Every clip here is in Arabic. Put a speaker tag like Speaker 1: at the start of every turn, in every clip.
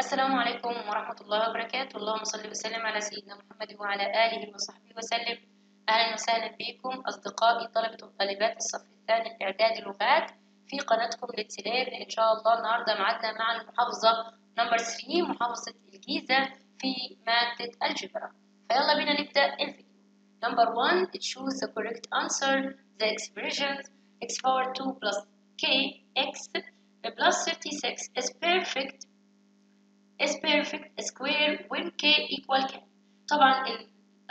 Speaker 1: السلام عليكم ورحمة الله وبركاته. اللهم صل وسلم على سيدنا محمد وعلى آله وصحبه وسلم. أهلا وسهلا بكم أصدقائي طلبة وطالبات الصف الثاني الإعدادي لغات في قناتكم لتسلير إن شاء الله النهاردة معادنا مع المحافظة نمبر 3 محافظة الجيزة في مادة الجبرة. فيلا بينا نبدأ الفيديو. Number 1 choose the correct answer. The expressions x power 2 plus k x plus 36 is perfect. Is perfect square when k equal k. طبعا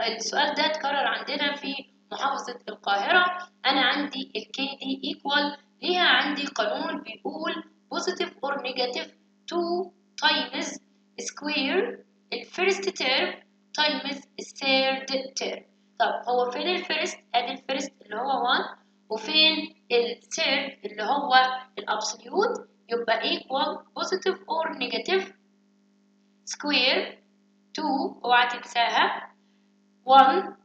Speaker 1: السؤال ده اتكرر عندنا في محافظة القاهرة. أنا عندي ال k دي equal. ليها عندي قانون بيقول positive or negative 2 times square. ال first term times third term. طب هو فين ال first؟ ادي ال first اللي هو 1 وفين ال third اللي هو ال absolute value يبقى equal positive or negative square 2 اوعى تنساها 1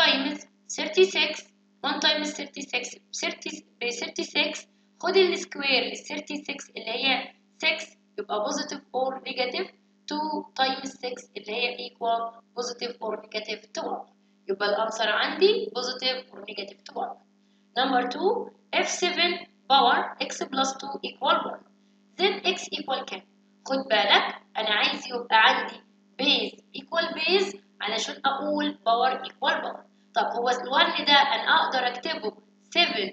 Speaker 1: times 36 1 times 36 ب 36 خد ال square لل 36 اللي هي 6 يبقى positive or negative 2 times 6 اللي هي equal positive or negative 12 يبقى ال answer عندي positive or negative 12 number 2 if 7 power x plus 2 equal 1 then x equal كام خد بالك أنا عايز يبقى عندي base equal base علشان أقول power equal power. طب هو ال1 ده أنا أقدر أكتبه 7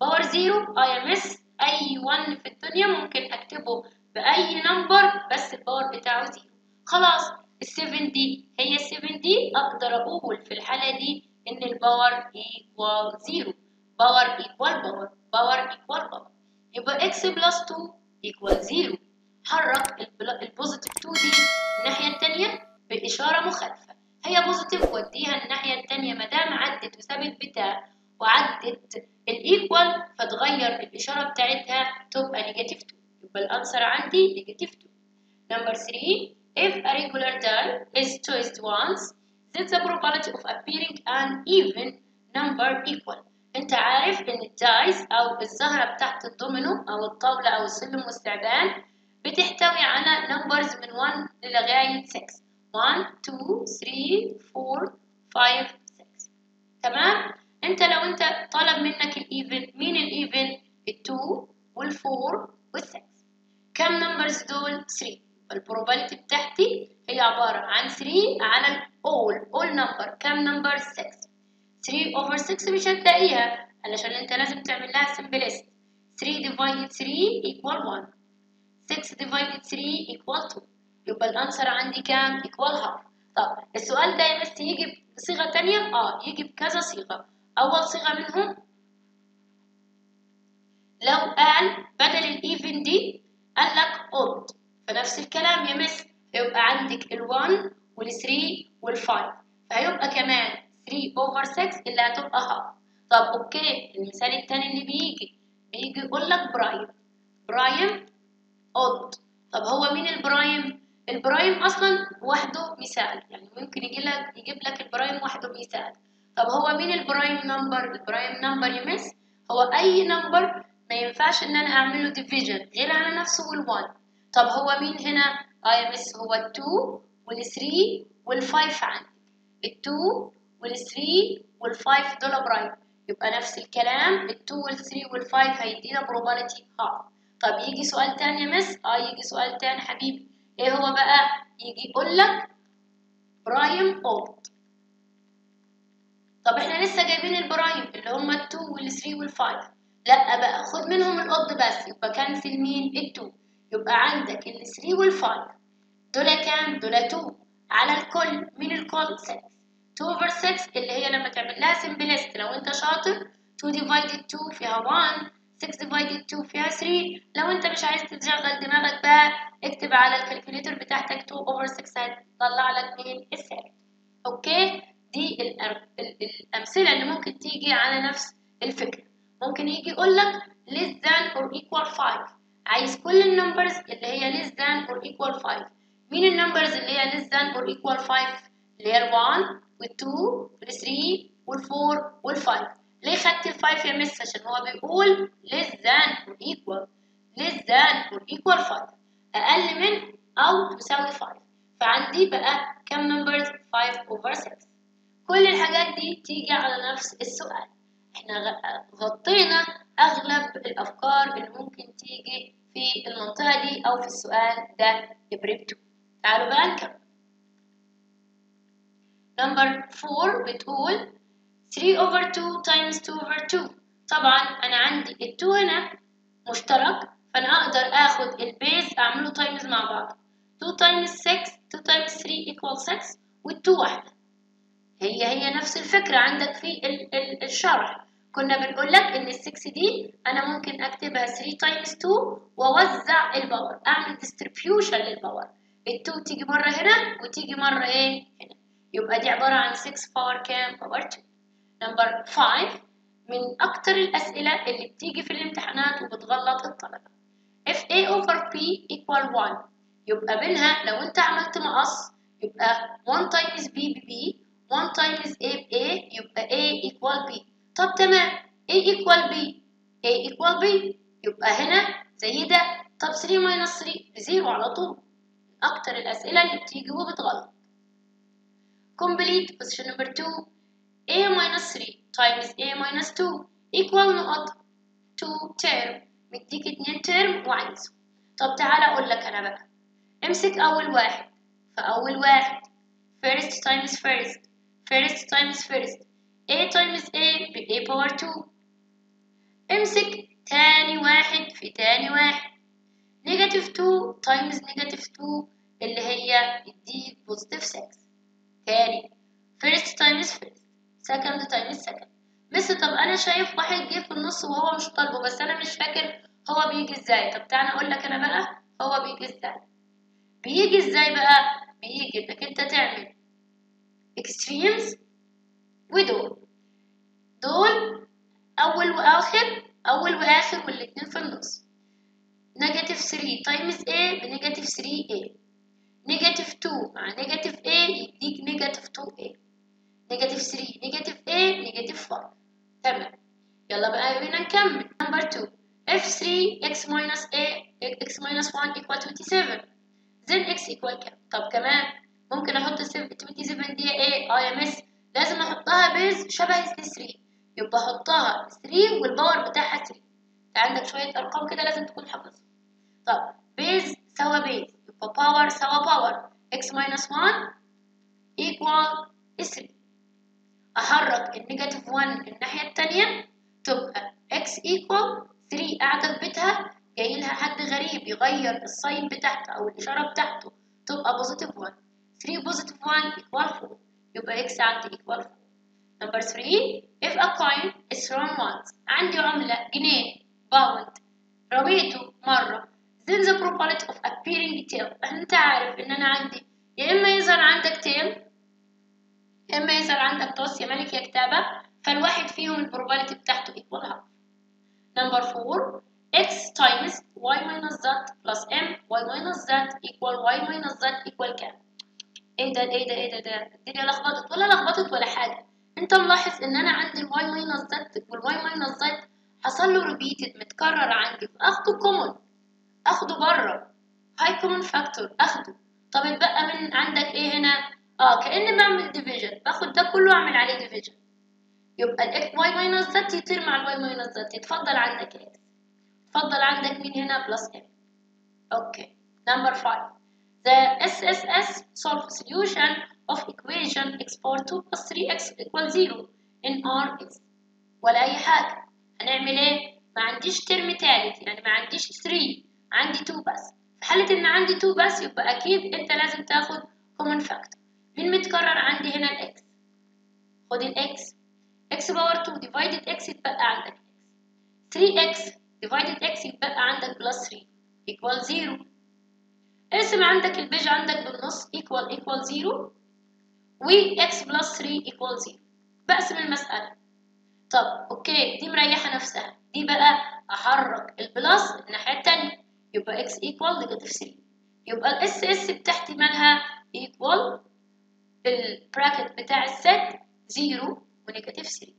Speaker 1: power 0 آه يا miss أي 1 في الدنيا ممكن أكتبه بأي number بس ال power بتاعه 0 خلاص ال 7 دي هي ال 7 دي أقدر أقول في الحالة دي إن ال power equal 0 power equal power power equal power يبقى x plus 2 equal 0 حرك ال positive 2 دي الناحية الثانية بإشارة مخالفة. هي positive وديها الناحية الثانية ما دام عدت وسابت بتاع وعدت ال equal فتغير الإشارة بتاعتها تبقى negative 2 يبقى ال answer عندي negative 2 number 3 if a regular die is chosen once then the probability of appearing an even number equal. انت عارف ان ال dice أو الزهرة بتاعت الدومينو أو الطاولة أو السلم والثعبان بتحتوي على numbers من 1 لغاية 6 1 2 3 4 5 6 تمام؟ انت لو انت طلب منك ال even مين ال even ال2 وال4 وال6 كم numbers دول؟ 3 ال probability بتاعتي هي عبارة عن 3 على ال all all number كم number 6 3 over 6 مش هتلاقيها علشان انت لازم تعمل لها simplest 3 divided 3 equal 1 6 divided 3 equal 2 يبقى ال answer عندي كام؟ equal half. طب السؤال ده يا مس يجي بصيغه تانية؟ آه يجي بكذا صيغة. أول صيغة منهم لو قال بدل ال even دي قال لك odd. فنفس الكلام يا مس. هيبقى عندك ال1 وال3 وال5 فهيبقى كمان 3 over 6 اللي هتبقى half. طب okay. المثال التاني اللي بيجي بيجي يقول لك prime prime odd. طب هو مين ال prime؟ ال prime أصلا وحده مثال. يعني ممكن يجي لك يجيب لك ال prime وحده مثال. طب هو مين ال prime number؟ ال prime number يا مس هو أي number ما ينفعش إن أنا أعمله division غير على نفسه وال1 طب هو مين هنا؟ آه يا مس هو ال2 وال3 وال5 عندي. ال2 وال3 وال5 دول prime. يبقى نفس الكلام ال2 وال3 وال5 هيدينا probability half. طب يجي سؤال تاني يا مس؟ آه يجي سؤال تاني حبيبي. إيه هو بقى؟ يجي يقول لك prime odd. طب إحنا لسه جايبين ال prime اللي هما ال2 وال3 وال5 لأ بقى خد منهم ال odd بس يبقى cancel مين ال2 يبقى عندك ال3 وال5 دول كام؟ دول 2 على الكل. مين الكل 6 2 over 6 اللي هي لما تعمل لها simplest لو أنت شاطر 2 divided 2 فيها 1 6 divided 2 فيها 3 لو انت مش عايز تشغل دماغك بقى اكتب على ال calculator بتاعتك 2 over 6 هتطلع لك مين؟ التلت okay دي الأمثلة اللي ممكن تيجي على نفس الفكرة. ممكن يجي يقول لك less than or equal 5 عايز كل ال numbers اللي هي less than or equal 5 مين ال numbers اللي هي less than or equal 5 اللي هي ال 1 وال 2 وال 3 وال 4 وال 5 ليه خدت ال 5 يا مس عشان هو بيقول less than or equal. less than or equal 5 أقل من أو تساوي 5 فعندي بقى كم numbers 5 over 6 كل الحاجات دي تيجي على نفس السؤال. إحنا غطينا أغلب الأفكار اللي ممكن تيجي في المنطقة دي أو في السؤال ده يا prep two تعالوا بقى نكمل. number 4 بتقول 3 over 2 times 2 over 2 طبعا أنا عندي ال 2 هنا مشترك فأنا أقدر آخد ال base أعمله times مع بعض. 2 times 6 2 times 3 equal 6 وال 2 واحدة هي هي نفس الفكرة عندك في ال ال الشرح. كنا بنقول لك إن ال 6 دي أنا ممكن أكتبها 3 times 2 وأوزع ال power أعمل distribution لل power ال 2 تيجي مرة هنا وتيجي مرة إيه؟ هنا. يبقى دي عبارة عن 6 power كام؟ power 2 number 5 من أكتر الأسئلة اللي بتيجي في الامتحانات وبتغلط الطلبة. If a over b equal 1 يبقى بينها لو أنت عملت مقص يبقى 1 times b ب b 1 times a ب a يبقى a equal b. طب تمام. A equal b. A equal b. يبقى هنا زي ده. طب 3 minus 3 بزيرو على طول. أكتر الأسئلة اللي بتيجي وبتغلط. Complete question number 2 a minus 3 times a minus 2 equal نقط 2 term مديك 2 term وعايزه طب تعالى أقول لك أنا بقى امسك اول واحد فاول واحد first times first first times first a times a ب a power 2 امسك تاني واحد في تاني واحد negative 2 times negative 2 اللي هي يديك positive 6 تاني first times first second times second بس طب أنا شايف واحد جه في النص وهو مش طالبه بس أنا مش فاكر هو بيجي إزاي. طب تعالى أقول لك أنا بقى هو بيجي إزاي. بيجي إزاي بقى؟ بيجي إنك أنت تعمل extremes ودول دول أول وآخر أول وآخر والاتنين في النص. negative 3 times a ب negative 3a negative 2 مع negative a يديك negative 2a negative 3 negative a negative 5 تمام يلا بقى بينا نكمل number 2 if 3 x minus a x minus 1 equal 27 then x equal كام طب كمان ممكن أحط 27 دي إيه آه يا مس لازم احطها base شبه 3 يبقى احطها 3 وال power بتاعها 3 انت عندك شوية ارقام كده لازم تكون حافظها طب base سوا base يبقى power سوا power x minus 1 equal 3 أحرك ال negative 1 الناحية التانية تبقى x equal 3 قاعدة في بيتها جاي لها حد غريب يغير ال sign بتاعته أو الإشارة بتاعته تبقى positive 1 3 positive 1 equal 4 يبقى x عندي equal 4 number 3 if a coin is thrown once عندي عملة جنيه pound رميته مرة. Then the probability of appearing tail أنت عارف إن أنا عندي يا اما يظهر عندك tail يا اما يظهر عندك توس يا ملك يا كتابة فالواحد فيهم ال probability بتاعته equal half. number 4 x times y minus z plus m y minus z equal y minus z equal كام إيه ده إيه ده إيه ده ده الدنيا لخبطت ولا لخبطت ولا حاجة. أنت ملاحظ إن أنا عندي ال y minus z وال y minus z حصل له repeated متكرر عندي فاخده common أخده بره. هاي common factor أخده. طب اتبقى من عندك إيه هنا؟ آه كأني بعمل division باخد ده كله اعمل عليه division يبقى ال x y minus z يطير مع ال y minus z يتفضل عندك x اتفضل عندك مين هنا؟ plus m أوكي. number 5 the SSS solve solution of equation x power 2 plus 3x equal 0 in R is ولا أي حاجة. هنعمل إيه؟ ما عنديش term تالت. يعني ما عنديش 3 عندي 2 بس في حالة إن عندي 2 بس يبقى أكيد أنت لازم تاخد common factor. مين متكرر عندي هنا الإكس خد الإكس x. باور 2 divided x يتبقى عندك x. 3x divided x يتبقى عندك plus 3 equal 0 ارسم عندك ال page عندك بالنص equal equal 0 و x plus 3 equal 0 بقسم المسألة. طب أوكي دي مريحة نفسها. دي بقى أحرك ال plus الناحية التانية. يبقى x equal negative 3 يبقى ال SS بتاعتي مالها equal ال bracket بتاع ال set 0 و negative 3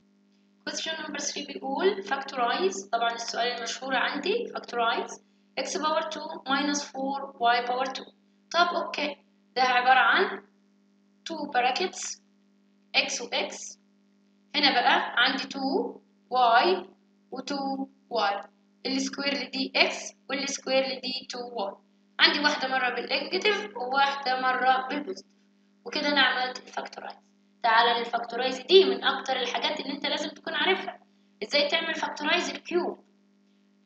Speaker 1: question number 3 بيقول factorize طبعا السؤال المشهور عندي factorize x power 2 minus 4 y power 2 طب أوكي ده عبارة عن 2 brackets x و x. هنا بقى عندي 2 y و 2 y. ال square دي x وال square دي 2 y. عندي واحدة مرة بال negative وواحدة مرة بال positive وكده أنا عملت ال factorize. تعالى لل factorize دي من أكتر الحاجات اللي أنت لازم تكون عارفها. إزاي تعمل factorize ال cube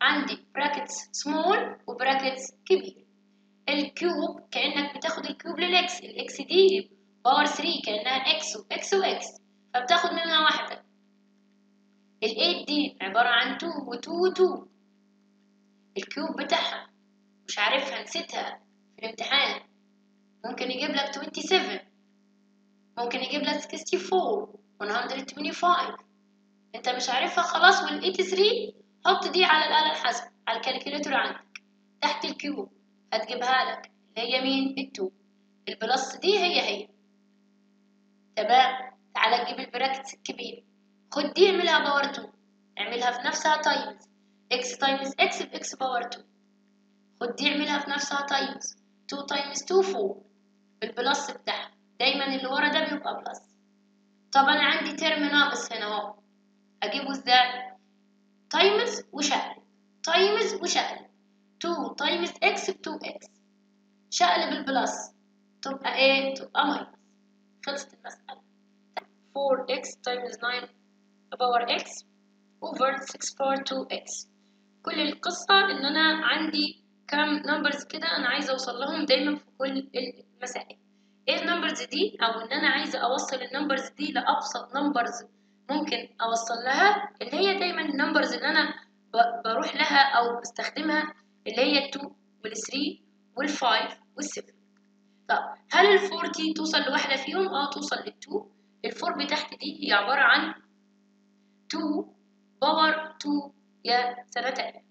Speaker 1: عندي brackets small و brackets كبير. ال cube كأنك بتاخد ال cube لل x. ال x دي power 3 كأنها إكس وإكس وإكس فبتاخد منها واحدة. ال8 دي عبارة عن 2 و2 و2 ال cube بتاعها. مش عارفها نسيتها. في الامتحان. ممكن يجيب لك 27 ممكن يجيب لك 64 125 انت مش عارفها خلاص وال 83 حط دي على الآلة الحاسبة على ال calculator عندك. تحت ال cube هتجيبها لك اللي هي مين؟ ال2 ال plus دي هي هي. تمام؟ تعالى نجيب ال brackets الكبير. خد دي اعملها power 2 اعملها في نفسها times x times x ب x power 2 خد دي اعملها في نفسها times 2 times 2 4 بال plus بتاعها. دايما اللي ورا ده بيبقى plus طب أنا عندي term ناقص هنا أهو. أجيبه إزاي؟ times وشقلب times وشقلب 2 times x ب 2x شقلب ال plus تبقى إيه تبقى minus خلصت المسألة. 4x times 9 power x over 6 power 2x كل القصة إن أنا عندي كام numbers كده أنا عايزة أوصل لهم دايما في كل المسائل. إيه ال numbers دي؟ أو إن أنا عايزة أوصل ال numbers دي لأبسط numbers ممكن أوصل لها اللي هي دايما ال numbers اللي أنا بروح لها أو بستخدمها اللي هي ال 2 وال 3 وال 5 وال 7 طب هل ال 40 توصل لواحدة فيهم؟ آه توصل لل 2 ال four بتاعتي دي هي عبارة عن 2 power 2 يا سنة تانية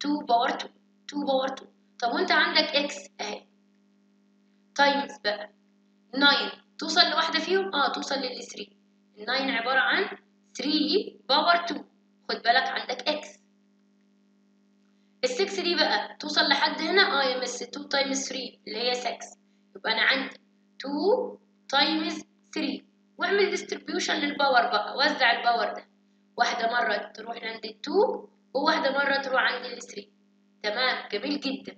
Speaker 1: 2 power 2 2 power 2 طب وأنت عندك x أهي. times بقى. 9 توصل لواحدة فيهم؟ آه توصل لل 3 ال 9 عبارة عن 3 power 2 خد بالك عندك x ال 6 دي بقى توصل لحد هنا؟ آه يا miss 2 times 3 اللي هي 6 يبقى أنا عندي 2 times 3 واعمل distribution لل power بقى. وزع ال power ده. واحدة مرة تروح عند ال 2 وواحدة مرة تروح عند ال 3 تمام؟ جميل جدا.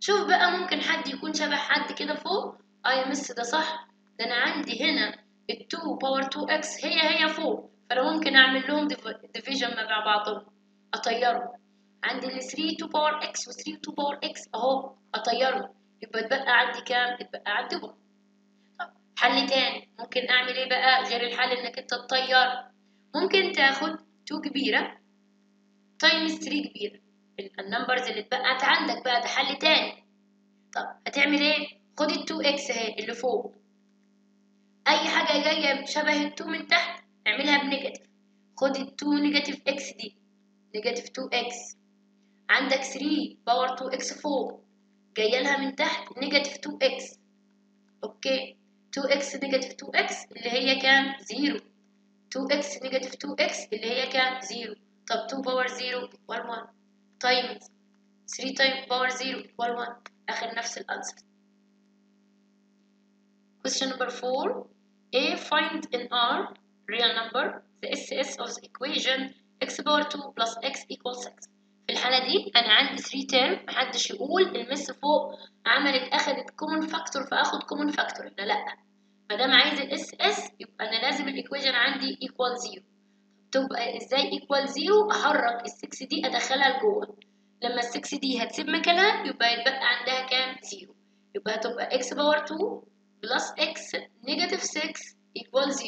Speaker 1: شوف بقى ممكن حد يكون شبه حد كده فوق. آه يا miss ده صح. ده أنا عندي هنا ال 2 power 2 x هي هي فوق. فأنا ممكن أعمل لهم division مع بعضهم. أطيرهم. عندي ال 3 2 power x و 3 2 power x أهو. أطيرهم. يبقى اتبقى عندي كام؟ اتبقى عندي 1 طب حل تاني. ممكن أعمل إيه بقى؟ غير الحل إنك أنت تطير. ممكن تاخد 2 كبيرة times 3 كبيرة. ال numbers اللي اتبقت عندك بقى ده حل تاني. طب هتعمل إيه؟ خد ال 2 x اهي اللي فوق. أي حاجة جاية شبه ال 2 من تحت اعملها ب negative. خد ال 2 negative x دي. negative 2 x عندك 3 power 2 x فوق. جاية لها من تحت negative 2 x أوكي؟ 2 x negative 2 x اللي هي كام؟ 0 2 x negative 2 x اللي هي كام؟ 0 طب 2 power 0 equal 1 times 3 time power 0 equal 1 آخر نفس ال answer question number 4 a find in R real number. The ss of the equation x power 2 plus x equals 6 في الحالة دي أنا عندي 3 term محدش يقول ال miss فوق. عملت أخدت common factor فآخد common factor لأ. لأ مادام عايز ال SS يبقى أنا لازم ال equation عندي equal 0 تبقى إزاي equal 0 أحرك ال 6 دي أدخلها لجوه. لما ال 6 دي هتسيب مكانها يبقى يتبقى عندها كام؟ 0 يبقى هتبقى x power 2 plus x negative 6 equal 0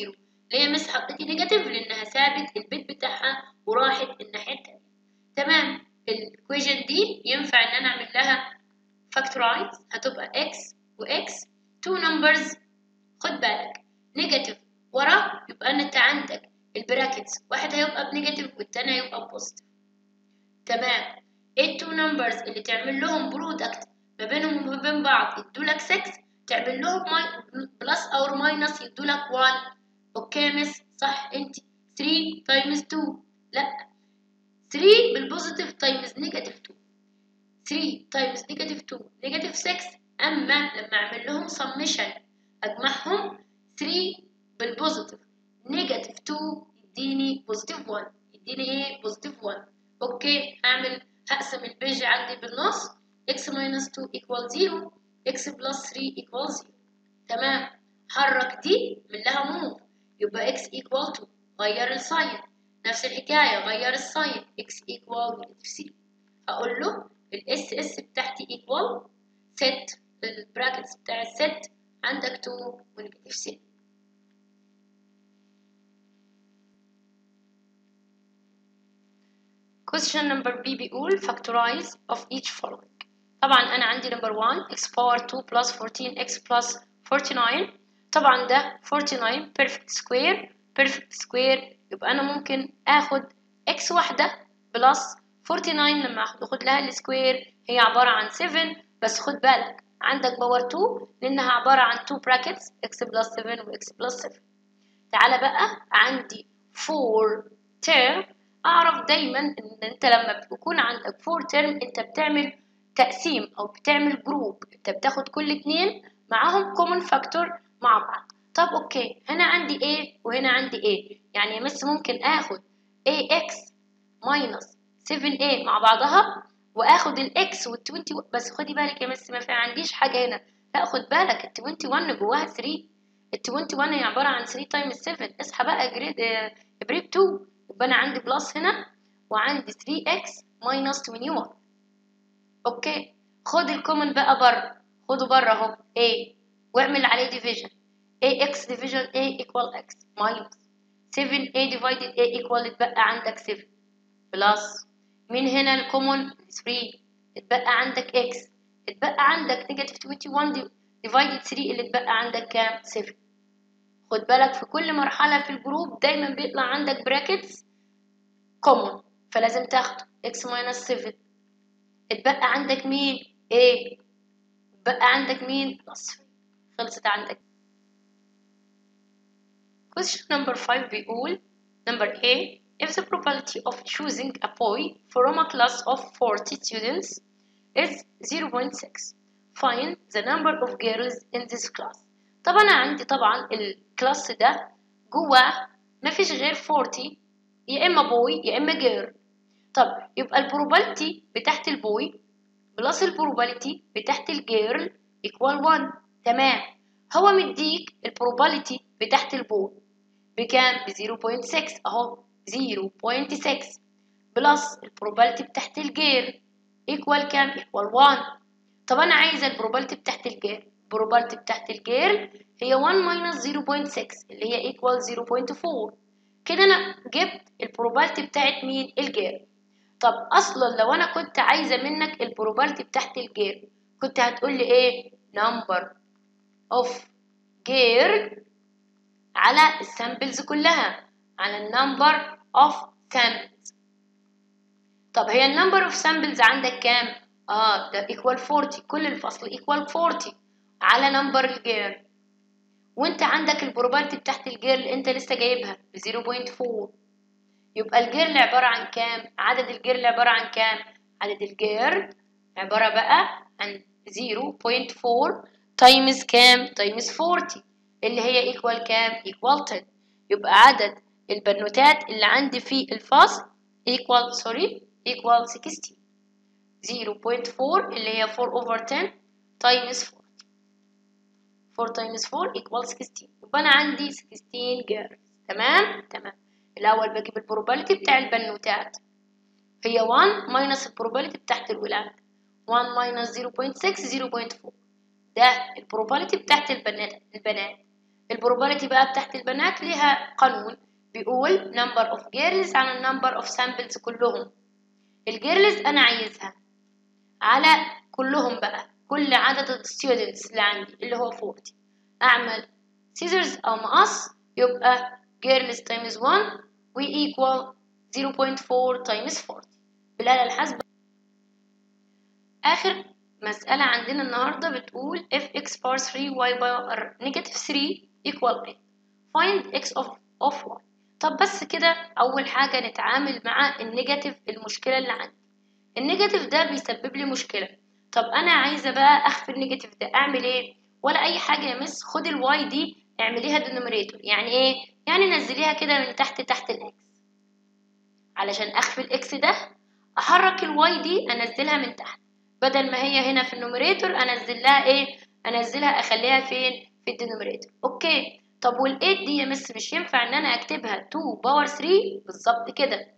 Speaker 1: ليه miss حطيتي negative لأنها سابت البيت بتاعها وراحت الناحية التانية. تمام. ال equation دي ينفع إن أنا أعمل لها factorize هتبقى x و x two numbers خد بالك. negative ورا يبقى انت عندك ال brackets واحد هيبقى ب negative والتاني هيبقى positive تمام. إيه ال two numbers اللي تعمل لهم product ما بينهم وما بين بعض؟ يدولك 6 تعمل لهم plus or minus يدولك 1 okay miss صح. انت 3 times 2 لا. 3 بال positive times negative 2 3 times negative 2 negative 6 أما لما أعمل لهم سمشن أجمعهم 3 بال positive negative 2 يديني positive 1 يديني إيه؟ positive 1 okay هعمل هقسم ال page عندي بالنص. X minus 2 equal 0 x plus 3 equal 0 تمام. حرك دي من لها move يبقى x equal 2 غير ال sign نفس الحكاية غير ال sign x equal negative 3 هقول له ال SS بتاعتي equal set ال brackets بتاع ال set عندك 2 و negative 3 Question number B بيقول factorize of each following. طبعا أنا عندي number 1 x power 2 plus 14 x plus 49 طبعا ده 49 perfect square perfect square. يبقى أنا ممكن آخد x واحدة plus 49 لما آخد لها ال square هي عبارة عن 7 بس خد بالك عندك power 2 لأنها عبارة عن 2 brackets x plus 7 و plus 7 تعالى بقى عندي 4 term. أعرف دايما إن أنت لما بيكون عندك four term أنت بتعمل تقسيم أو بتعمل group أنت بتاخد كل اتنين معاهم common factor مع بعض. طب okay هنا عندي A وهنا عندي A. يعني miss ممكن آخد AX minus 7A مع بعضها وآخد ال X وال 21 بس خدي بالك يا miss ما في عنديش حاجة هنا. لا خد بالك ال 21 جواها 3 ال 21 هي عبارة عن 3 times 7 اصحى بقى grade prep 2 يبقى أنا عندي plus هنا وعندي 3x minus 21 okay؟ خد ال common بقى بره. خده بره أهو. A. واعمل عليه division. Ax division a equal x minus 7a divided a equal اتبقى عندك 7 plus من هنا ال common 3 اتبقى عندك x. اتبقى عندك negative 21 divided 3 اللي اتبقى عندك كام؟ 7 خد بالك في كل مرحلة في ال group دايما بيطلع عندك brackets common فلازم تاخده. X minus 7 اتبقى عندك مين a اتبقى عندك مين 3 خلصت عندك question number 5 بيقول number A if the probability of choosing a boy from a class of 40 students is 0.6 find the number of girls in this class طبعا أنا عندي طبعا ال class ده جواه مفيش غير 40 يا اما boy يا اما girl طب يبقى البروبابيلتي بتاعت البوي بلس البروبابيلتي بتاعت الجيرل ايكوال 1 تمام. هو مديك ال probability بتاعت ال boy بكام؟ ب 0.6 أهو 0.6 plus ال probability بتاعت ال girl equal كام؟ equal 1 طب أنا عايزه البروبابيلتي بتاعت الجير البروبابيلتي بتاعت الجير هي 1 minus 0.6 اللي هي equal 0.4 كده أنا جبت ال probability بتاعت مين؟ ال girl طب أصلا لو أنا كنت عايزة منك ال probability بتاعت ال girl كنت هتقول لي إيه؟ number of girl على ال samples كلها على ال number of samples طب هي ال number of samples عندك كام؟ آه ده equal 40 كل الفصل equal 40 على number ال girl. وأنت عندك ال probability بتاعت ال girl اللي أنت لسه جايبها ب 0.4 يبقى ال girl اللي عبارة عن كام؟ عدد ال girl اللي عبارة عن كام؟ عدد ال girl عبارة بقى عن 0.4 times كام؟ times 40 اللي هي equal كام؟ equal 10 يبقى عدد البنوتات اللي عندي في الفصل equal sorry equal 16 0.4 اللي هي 4 over 10 times 40 4 times 4 equals 16 يبقى أنا عندي 16 girls تمام؟ تمام. الأول بجيب ال probability بتاع البنوتات. هي 1 minus ال probability بتاعت الولاد. 1 minus 0.6 0.4 ده ال probability بتاعت البنات البنات. ال probability بقى بتاعت البنات ليها قانون بيقول number of girls على number of samples كلهم. ال girls أنا عايزها على كلهم بقى. كل عدد ال students اللي عندي اللي هو 40 أعمل scissors أو مقص يبقى girls times 1 و equal 0.4 times 40 بالآلة الحاسبة آخر مسألة عندنا النهاردة بتقول if x power 3 y power negative 3 equal 8 find x over, over y. طب بس كده أول حاجة نتعامل مع ال negative المشكلة اللي عندي. ال negative ده بيسبب لي مشكلة. طب أنا عايزة بقى أخفي النيجاتيف ده أعمل إيه؟ ولا أي حاجة يا مس خدي ال y دي اعمليها denominator يعني إيه؟ يعني نزليها كده من تحت تحت ال x علشان أخفي ال x ده أحرك ال y دي أنزلها من تحت. بدل ما هي هنا في ال numerator أنزل لها إيه؟ أنزلها أخليها فين؟ في ال denominator okay. طب وال8 دي يا مس مش ينفع إن أنا أكتبها 2 power 3 بالظبط كده.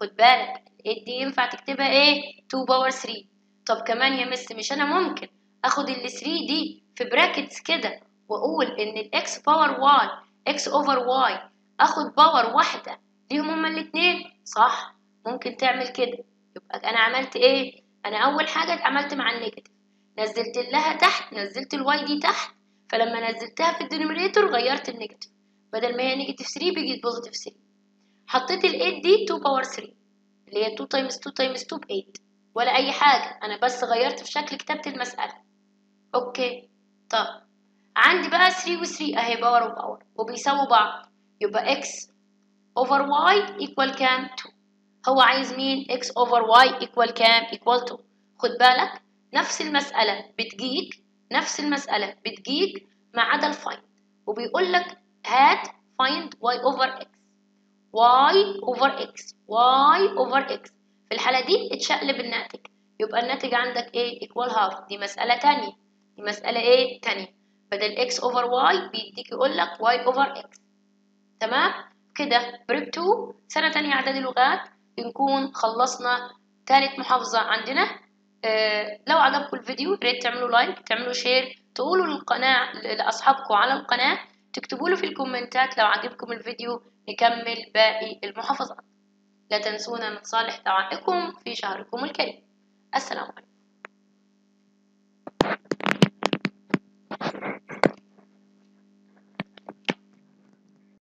Speaker 1: خد بالك. ال8 دي ينفع تكتبها إيه؟ 2 power 3 طب كمان يا مس مش أنا ممكن أخد ال 3 دي في brackets كده وأقول إن ال x power y x over y آخد power واحدة ليهم هما الاثنين صح ممكن تعمل كده. يبقى أنا عملت إيه أنا أول حاجة عملت مع ال negative نزلت لها تحت نزلت ال y دي تحت. فلما نزلتها في ال denominator غيرت ال negative بدل ما هي negative 3 بقت positive 3 حطيت ال 8 دي 2 power 3 اللي هي 2 times 2 times 2 ب 8 ولا أي حاجة. أنا بس غيرت في شكل كتابة المسألة. okay. طب. عندي بقى 3 و 3 اهي power و power وبيساووا بعض. يبقى x over y equal كام 2 هو عايز مين؟ x over y equal كام equal 2 خد بالك؟ نفس المسألة بتجيك نفس المسألة بتجيك ما عدا ال find وبيقول لك هات find y over x. y over x. y over x. في الحالة دي اتشقلب الناتج. يبقى الناتج عندك إيه equal half. دي مسألة تانية. دي مسألة إيه تانية. بدل x over y بيديك يقول لك y over x. تمام؟ كده prep 2 سنة تانية إعدادي لغات بنكون خلصنا تالت محافظة عندنا. آه لو عجبكم الفيديو ياريت تعملوا like تعملوا share تقولوا للقناة لأصحابكم على القناة. تكتبوا له في الكومنتات لو عجبكم الفيديو نكمل باقي المحافظات. لا تنسونا من صالح دعائكم في شهركم الكريم. السلام عليكم.